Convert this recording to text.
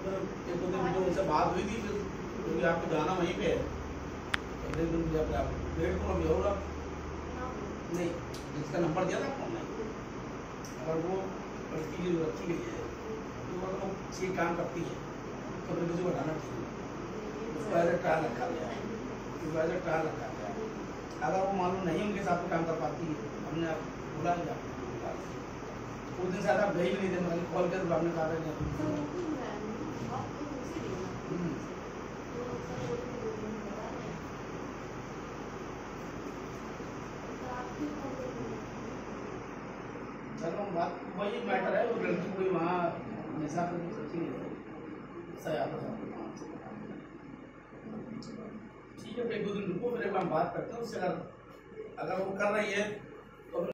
एक दो दिन जो उनसे बात हुई थी, फिर क्योंकि आपको जाना वहीं पे है। तो फिर दिन मुझे अपने आप वेट करो अभी होगा नहीं, जिसका नंबर दिया था फ़ोन में अगर वो लड़की जो रखी गई है तो वो ये काम करती है तो फिर को हटाना चाहिए। उसको एज ए ट्रायल रखा गया है उसको एज ए ट्रायल रखा गया है। अगर वो मालूम नहीं उनके साथ काम कर पाती है, हमने आप बोला नहीं आपको उस दिन शायद आप गई भी नहीं थे मतलब कॉल कर आपने कहा था नहीं हम्म, हम बात वही मैटर है लड़की कोई वहाँ हमेशा है। याद ठीक है, भाई दो दिन रुको बार हम बात करते हैं, उससे अगर अगर वो कर रही है